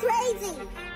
crazy!